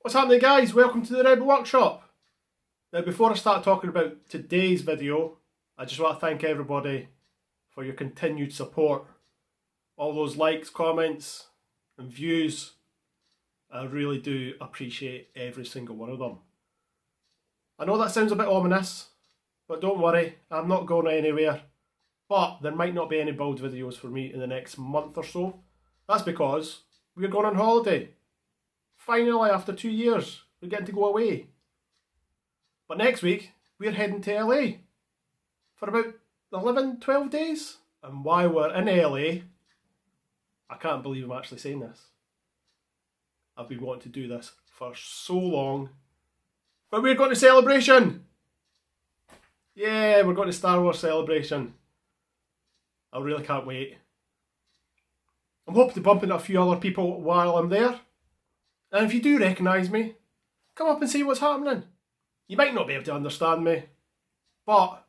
What's happening guys? Welcome to the Rebel Workshop. Now before I start talking about today's video, I just want to thank everybody for your continued support. All those likes, comments and views. I really do appreciate every single one of them. I know that sounds a bit ominous, but don't worry, I'm not going anywhere. But there might not be any build videos for me in the next month or so. That's because we're going on holiday. Finally, after two years, we're getting to go away. But next week, we're heading to LA for about 11, 12 days. And while we're in LA, I can't believe I'm actually saying this. I've been wanting to do this for so long. But we're going to Celebration! Yeah, we're going to Star Wars Celebration. I really can't wait. I'm hoping to bump into a few other people while I'm there. And if you do recognise me, come up and see what's happening. You might not be able to understand me, but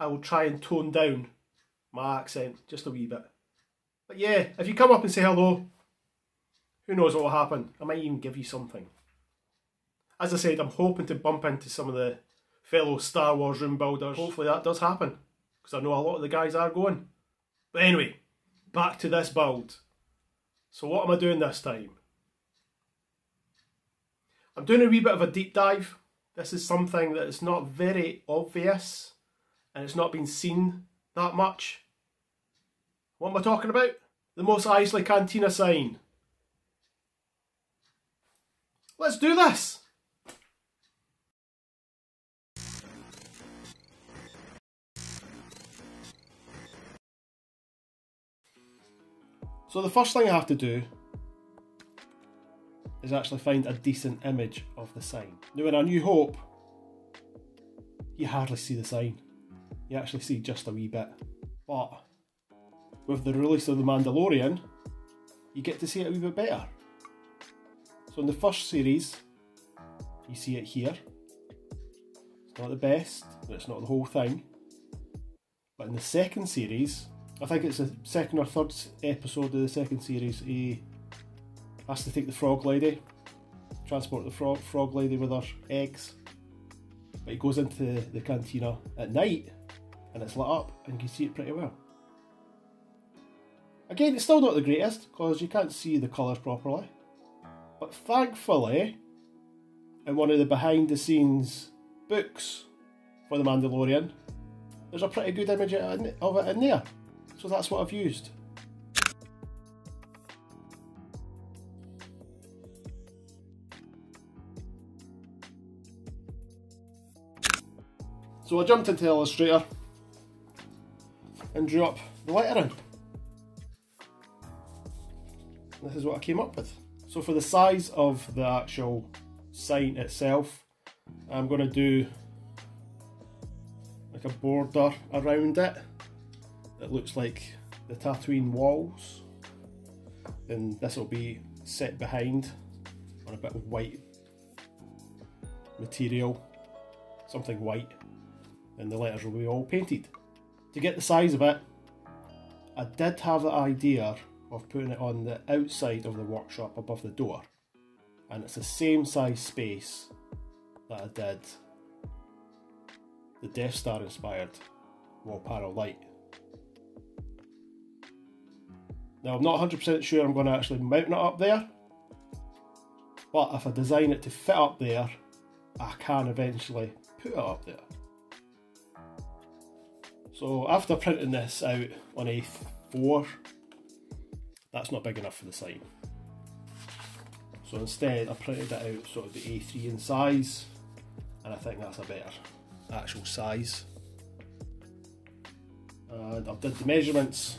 I will try and tone down my accent just a wee bit. But yeah, if you come up and say hello, who knows what will happen. I might even give you something. As I said, I'm hoping to bump into some of the fellow Star Wars room builders. Hopefully that does happen, because I know a lot of the guys are going. But anyway, back to this build. So what am I doing this time? I'm doing a wee bit of a deep dive. This is something that is not very obvious and it's not been seen that much. What am I talking about? The Mos Eisley Cantina sign. Let's do this! So the first thing I have to do is actually find a decent image of the sign. Now in A New Hope, you hardly see the sign. You actually see just a wee bit. But with the release of The Mandalorian, you get to see it a wee bit better. So in the first series, you see it here. It's not the best, but it's not the whole thing. But in the second series, I think it's the second or third episode of the second series, he has to take the frog lady, transport the frog, frog lady with her eggs. But he goes into the cantina at night and it's lit up and you can see it pretty well. Again, it's still not the greatest because you can't see the colours properly. But thankfully, in one of the behind the scenes books for The Mandalorian, there's a pretty good image of it in there. So that's what I've used. So I jumped into Illustrator and drew up the lettering. This is what I came up with. So for the size of the actual sign itself, I'm going to do like a border around it that looks like the Tatooine walls. Then this will be set behind on a bit of white material, something white and the letters will be all painted. To get the size of it, I did have the idea of putting it on the outside of the workshop above the door. And it's the same size space that I did the Death Star inspired wall panel light. Now I'm not 100% sure I'm going to actually mount it up there, but if I design it to fit up there, I can eventually put it up there. So after printing this out on A4, that's not big enough for the sign. So instead I printed it out sort of the A3 in size, and I think that's a better actual size. And I've did the measurements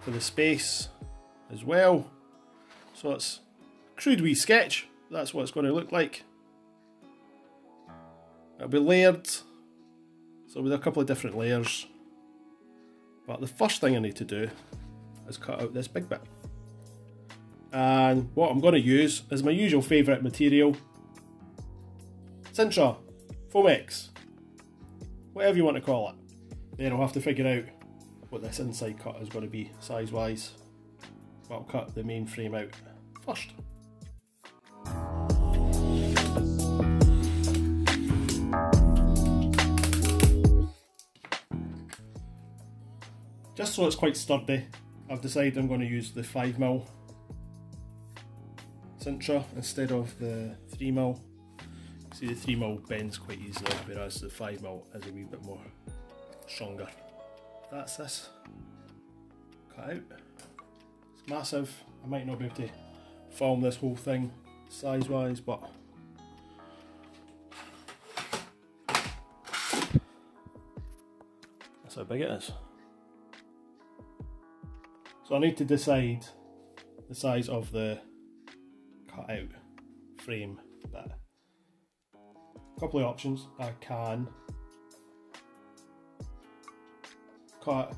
for the space as well. So it's crude wee sketch, that's what it's going to look like. It'll be layered so with a couple of different layers. But the first thing I need to do is cut out this big bit. And what I'm going to use is my usual favourite material, Sintra, Foamex, whatever you want to call it. Then I'll have to figure out what this inside cut is going to be size wise. But I'll cut the main frame out first. Just so it's quite sturdy, I've decided I'm going to use the 5mm Sintra instead of the 3mm. See the 3mm bends quite easily, whereas the 5mm is a wee bit more stronger. That's this cut out. It's massive. I might not be able to film this whole thing size wise, but that's how big it is. So I need to decide the size of the cut out frame bit. A couple of options. I can cut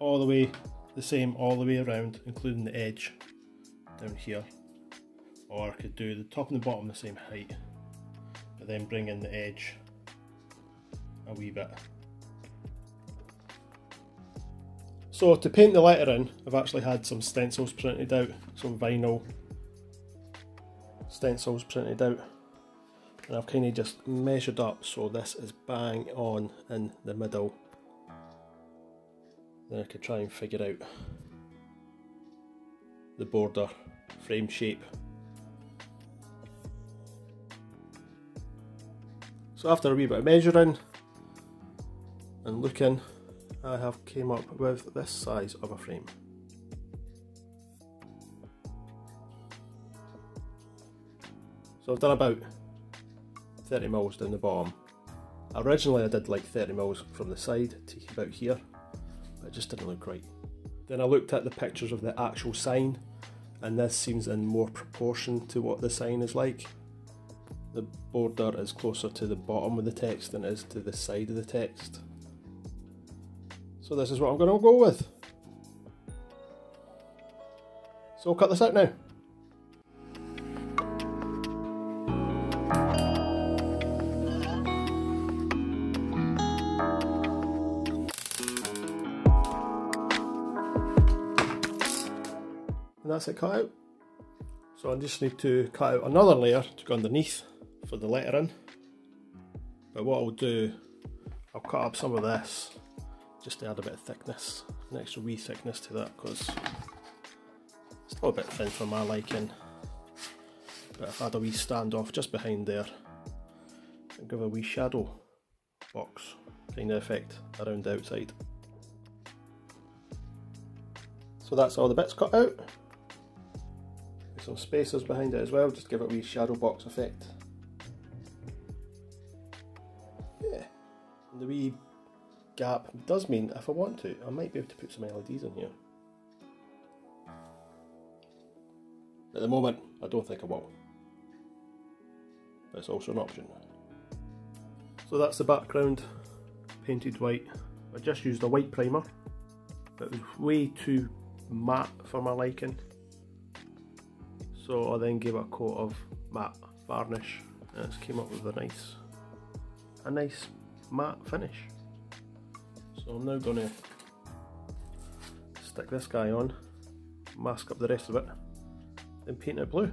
all the way the same all the way around, including the edge down here. Or I could do the top and the bottom the same height, but then bring in the edge a wee bit. So to paint the letter in, I've actually had some stencils printed out, some vinyl stencils printed out. And I've kind of just measured up so this is bang on in the middle. Then I could try and figure out the border frame shape. So after a wee bit of measuring and looking I have came up with this size of a frame. So I've done about 30 mils down the bottom. Originally I did like 30 mils from the side to about here, but it just didn't look right. Then I looked at the pictures of the actual sign and this seems in more proportion to what the sign is like. The border is closer to the bottom of the text than it is to the side of the text. So this is what I'm going to go with. So cut this out now. And that's it cut out. So I just need to cut out another layer to go underneath for the lettering. But what I'll do, I'll cut up some of this just to add a bit of thickness, an extra wee thickness to that because it's still a bit thin for my liking. But I've had a wee standoff just behind there and give a wee shadow box kind of effect around the outside. So that's all the bits cut out. some spacers behind it as well, just give it a wee shadow box effect. Yeah, and the wee gap does mean if I want to, I might be able to put some LEDs in here. At the moment, I don't think I will. But it's also an option. So that's the background, painted white. I just used a white primer, it was way too matte for my liking. So I then gave a coat of matte varnish and it's came up with a nice, a nice matte finish. So I'm now going to stick this guy on, mask up the rest of it, then paint it blue.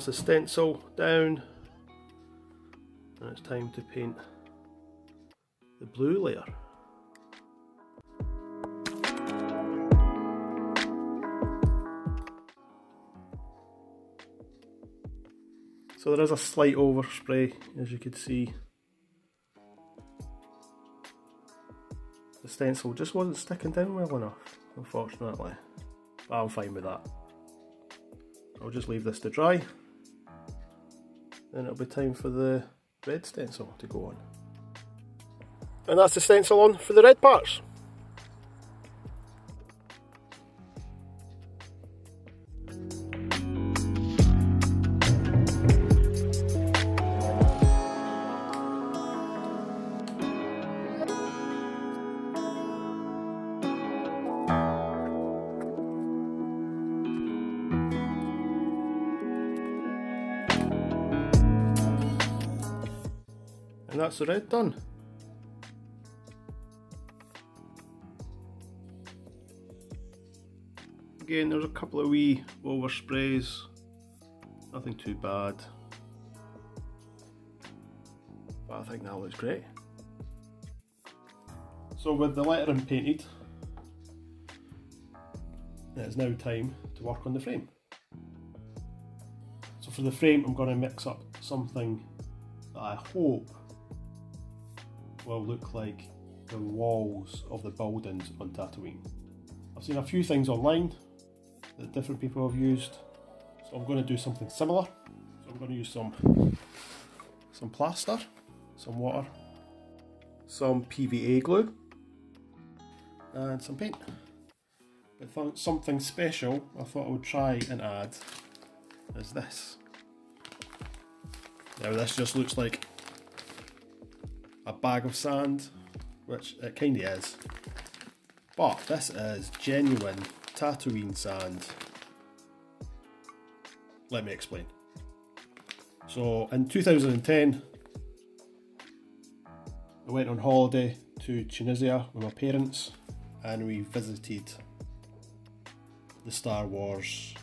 That's the stencil down and it's time to paint the blue layer. So there is a slight overspray as you can see. The stencil just wasn't sticking down well enough unfortunately, but I'm fine with that. I'll just leave this to dry then it'll be time for the red stencil to go on. And that's the stencil on for the red parts. And that's the red done. Again, there's a couple of wee oversprays, nothing too bad. But I think that looks great. So with the lettering painted, it is now time to work on the frame. So for the frame I'm going to mix up something that I hope will look like the walls of the buildings on Tatooine. I've seen a few things online that different people have used, so I'm going to do something similar. So I'm going to use some some plaster, some water, some PVA glue, and some paint. But something special I thought I would try and add is this. Now this just looks like a bag of sand, which uh, it kinda is. But this is genuine Tatooine sand. Let me explain. So in 2010, I went on holiday to Tunisia with my parents and we visited the Star Wars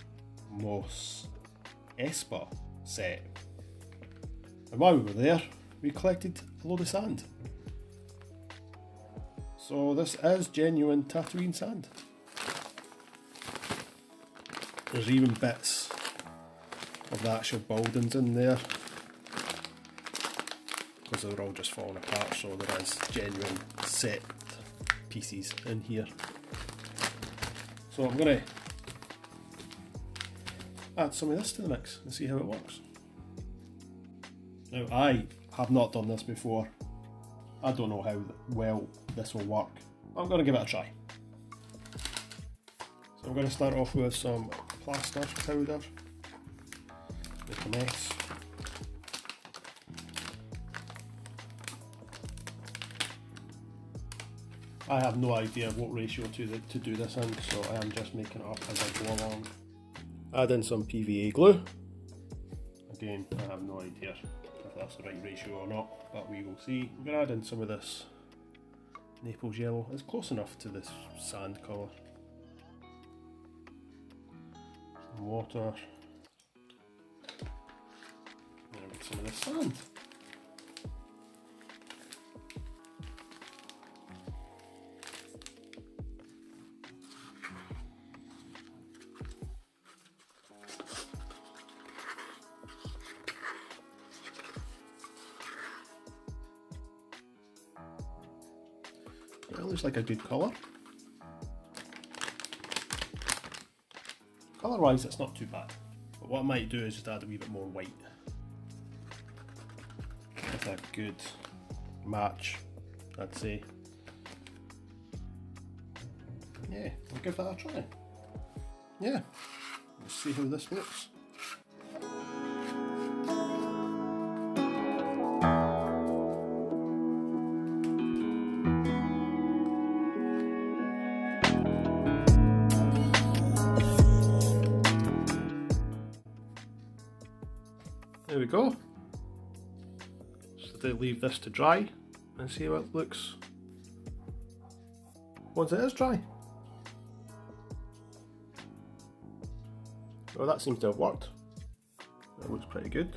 Mos Espa set. And while we were there, we collected load of sand. So this is genuine Tatooine sand. There's even bits of the actual buildings in there because they're all just falling apart so there is genuine set pieces in here. So I'm going to add some of this to the mix and see how it works. Now I have not done this before. I don't know how well this will work. I'm going to give it a try. So I'm going to start off with some plaster powder. Make a mess. I have no idea what ratio to, the, to do this in, so I am just making it up as I go along. Add in some PVA glue. Again, I have no idea that's the right ratio or not, but we will see. We're going to add in some of this Naples yellow. It's close enough to this sand colour. Some water. And some of the sand. That looks like a good colour. Colour wise it's not too bad. But what I might do is just add a wee bit more white. With a good match, I'd say. Yeah, I'll give that a try. Yeah, let's see how this looks. They leave this to dry and see how it looks once it is dry. Well that seems to have worked. That looks pretty good.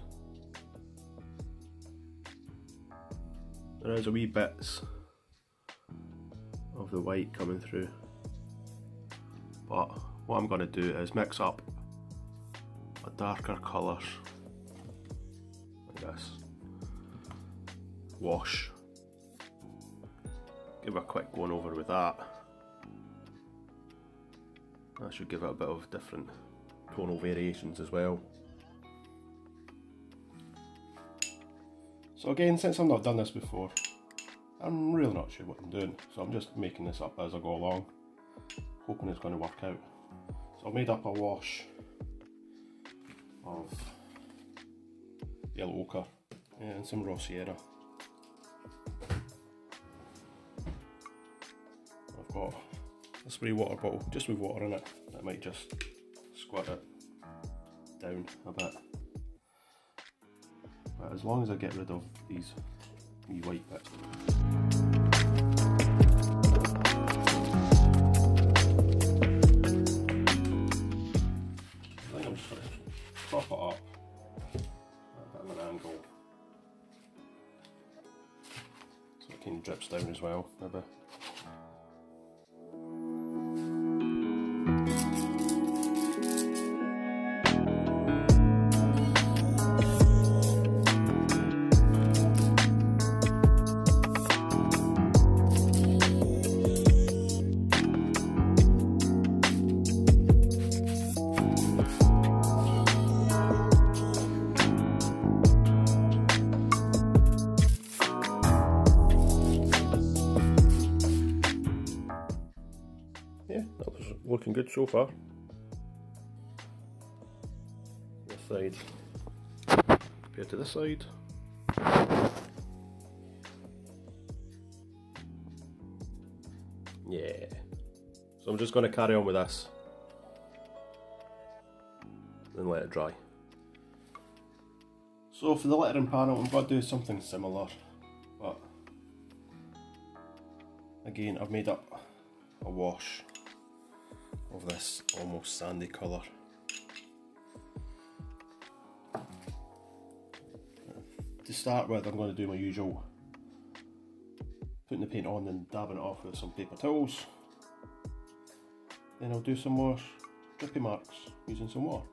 There is a wee bits of the white coming through. But what I'm going to do is mix up a darker colour colours this. Wash. Give a quick one over with that. That should give it a bit of different tonal variations as well. So again, since I've not done this before, I'm really not sure what I'm doing. So I'm just making this up as I go along, hoping it's going to work out. So I've made up a wash of yellow ochre and some raw sienna. A spray water bottle just with water in it that might just squirt it down a bit. But as long as I get rid of these wee white bit. I think I'm just looking good so far. This side compared to this side. Yeah. So I'm just going to carry on with this and let it dry. So for the lettering panel I'm going to do something similar but again I've made up a wash of this almost sandy colour. To start with I'm going to do my usual putting the paint on and dabbing it off with some paper towels. Then I'll do some more drippy marks using some water.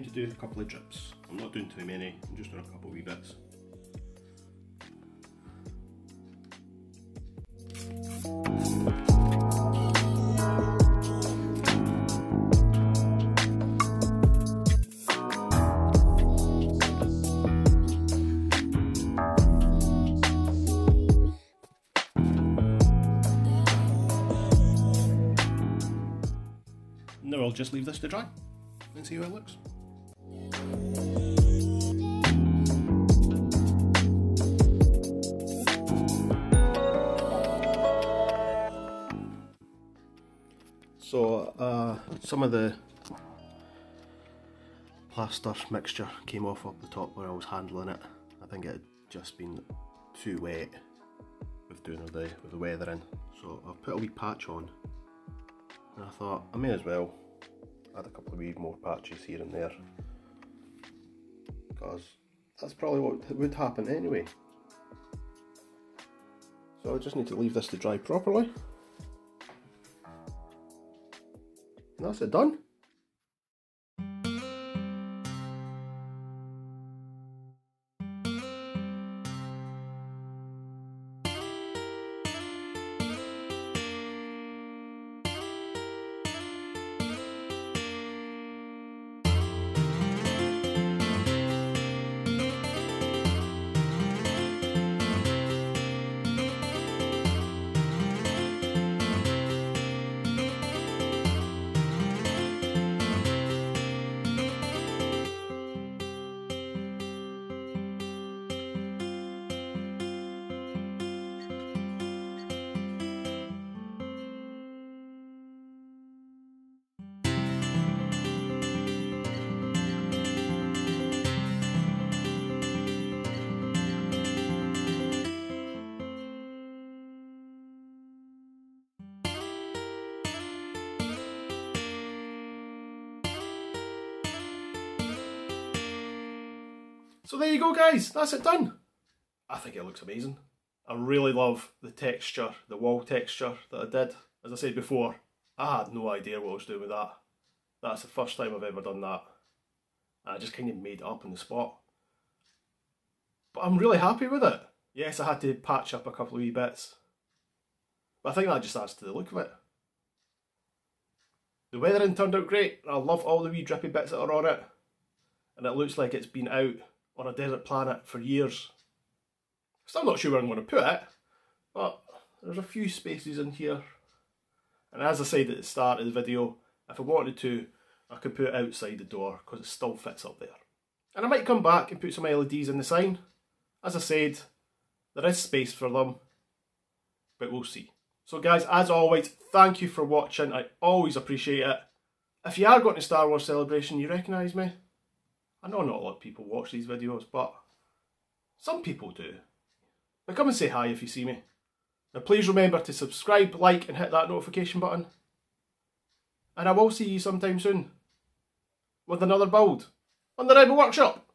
Time to do a couple of drips. I'm not doing too many, I'm just doing a couple of wee bits. Now I'll just leave this to dry and see how it looks. So uh, some of the plaster mixture came off up the top where I was handling it. I think it had just been too wet with doing the with the weathering. So I've put a wee patch on and I thought I may as well add a couple of wee more patches here and there because that's probably what would happen anyway. So I just need to leave this to dry properly. That's it done. So there you go guys, that's it done. I think it looks amazing. I really love the texture, the wall texture that I did. As I said before, I had no idea what I was doing with that. That's the first time I've ever done that. I just kind of made it up on the spot. But I'm really happy with it. Yes, I had to patch up a couple of wee bits. But I think that just adds to the look of it. The weathering turned out great. I love all the wee drippy bits that are on it. And it looks like it's been out on a desert planet for years. Still not sure where I'm going to put it, but there's a few spaces in here. And as I said at the start of the video, if I wanted to, I could put it outside the door because it still fits up there. And I might come back and put some LEDs in the sign. As I said, there is space for them, but we'll see. So guys, as always, thank you for watching. I always appreciate it. If you are going to Star Wars Celebration, you recognise me? I know not a lot of people watch these videos, but some people do. Now come and say hi if you see me. Now please remember to subscribe, like and hit that notification button. And I will see you sometime soon with another build on the Rebel Workshop.